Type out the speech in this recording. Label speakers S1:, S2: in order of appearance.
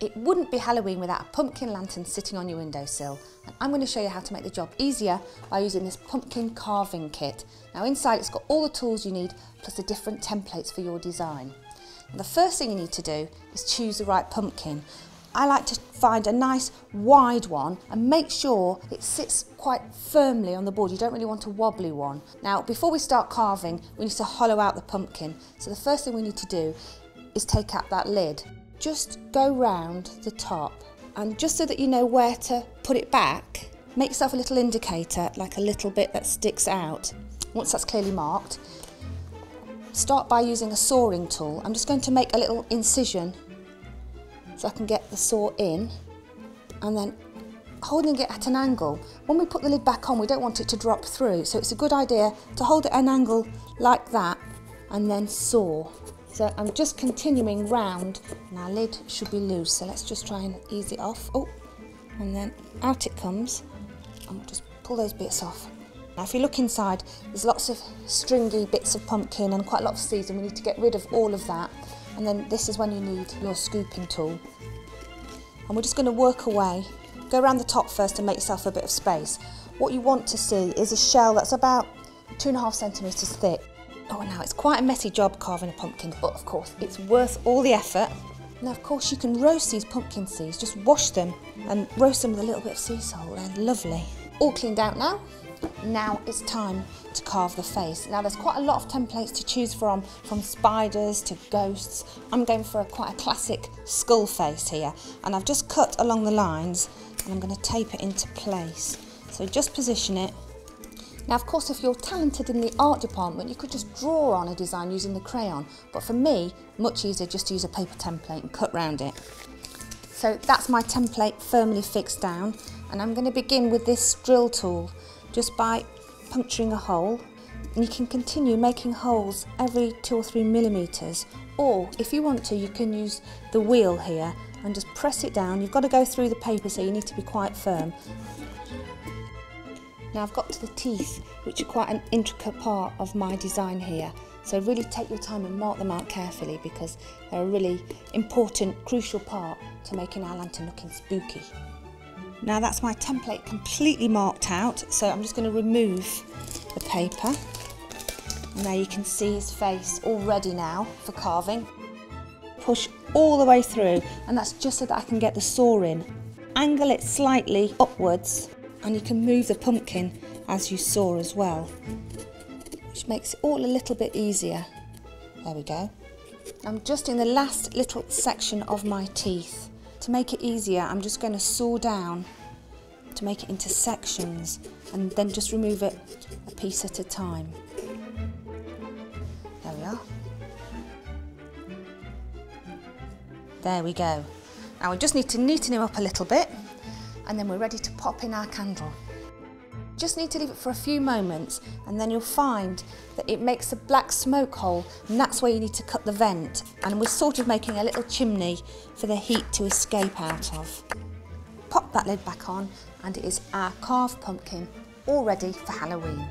S1: It wouldn't be Halloween without a pumpkin lantern sitting on your windowsill. And I'm going to show you how to make the job easier by using this pumpkin carving kit. Now inside it's got all the tools you need plus the different templates for your design. the first thing you need to do is choose the right pumpkin. I like to find a nice wide one and make sure it sits quite firmly on the board. You don't really want a wobbly one. Now, before we start carving, we need to hollow out the pumpkin. So the first thing we need to do is take out that lid. Just go round the top and just so that you know where to put it back, make yourself a little indicator, like a little bit that sticks out. Once that's clearly marked, start by using a sawing tool. I'm just going to make a little incision so I can get the saw in and then holding it at an angle. When we put the lid back on, we don't want it to drop through. So it's a good idea to hold it at an angle like that and then saw. So I'm just continuing round our lid should be loose. So let's just try and ease it off. Oh, and then out it comes. And we'll just pull those bits off. Now if you look inside, there's lots of stringy bits of pumpkin and quite a lot of seeds and we need to get rid of all of that. And then this is when you need your scooping tool. And we're just going to work away. Go around the top first and make yourself a bit of space. What you want to see is a shell that's about two and a half centimetres thick. Oh, now it's quite a messy job carving a pumpkin, but of course it's worth all the effort. Now, of course, you can roast these pumpkin seeds. Just wash them and roast them with a little bit of sea salt. They're lovely. All cleaned out now. Now it's time to carve the face. Now there's quite a lot of templates to choose from, from spiders to ghosts. I'm going for a, quite a classic skull face here. And I've just cut along the lines and I'm going to tape it into place. So just position it now, of course, if you're talented in the art department, you could just draw on a design using the crayon. But for me, much easier just to use a paper template and cut round it. So that's my template firmly fixed down. And I'm going to begin with this drill tool just by puncturing a hole. And you can continue making holes every two or three millimetres. Or if you want to, you can use the wheel here and just press it down. You've got to go through the paper, so you need to be quite firm. Now I've got to the teeth, which are quite an intricate part of my design here. So really take your time and mark them out carefully because they're a really important, crucial part to making our lantern looking spooky. Now that's my template completely marked out, so I'm just going to remove the paper. now you can see his face all ready now for carving. Push all the way through, and that's just so that I can get the saw in. Angle it slightly upwards and you can move the pumpkin as you saw as well which makes it all a little bit easier. There we go. I'm just in the last little section of my teeth. To make it easier I'm just going to saw down to make it into sections and then just remove it a piece at a time. There we are. There we go. Now we just need to neaten him up a little bit and then we're ready to pop in our candle. Just need to leave it for a few moments and then you'll find that it makes a black smoke hole and that's where you need to cut the vent and we're sort of making a little chimney for the heat to escape out of. Pop that lid back on and it is our carved pumpkin all ready for Halloween.